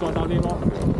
抓到你了！